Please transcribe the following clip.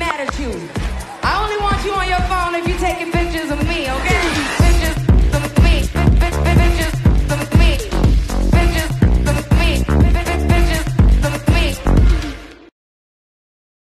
mad at you.